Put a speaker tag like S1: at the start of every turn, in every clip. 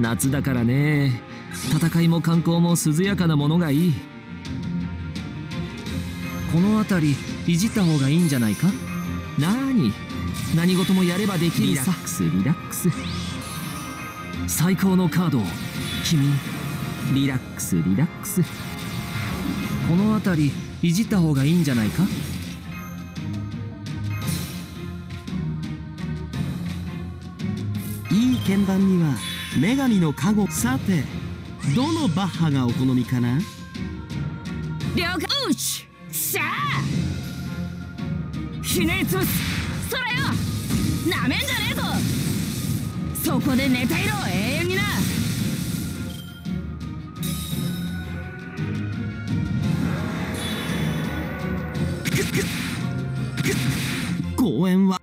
S1: 夏だからね。戦いも観光も涼やかなものがいい。この辺りいじった方がいいんじゃないか？なーに？何事もやればできるさ。リラックスリラックス。最高のカードを君リラックスリラックス。この辺りいじった方がいいんじゃないか？
S2: いい鍵盤には女神の加護。さてどのバッハがお好みかな？
S3: 了解。うちさあひねり潰すそらよ。なめんじゃねえぞ。そこで寝たいろ永遠にな。
S2: 公園は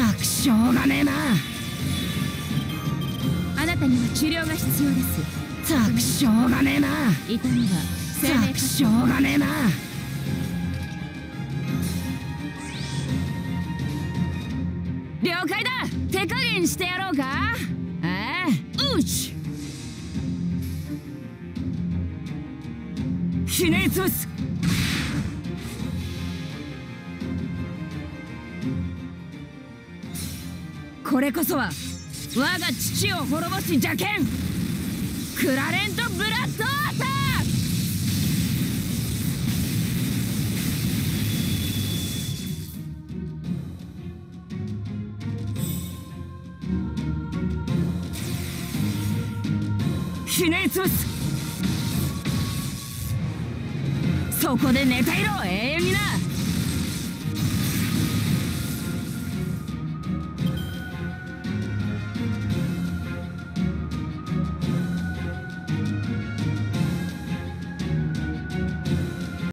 S3: たくしょうがねえな。
S4: あなたには治療が必要です。
S3: たくしょうがねえな。
S4: 痛みは生
S3: た
S4: 命
S3: くしょうがねえな。了解だ。手加減してやろうか。ああうち。ひねり潰すこれこそは我が父を滅ぼし邪剣クラレント・ブラッドアタックひねり潰すそこで寝たいろ永遠にな。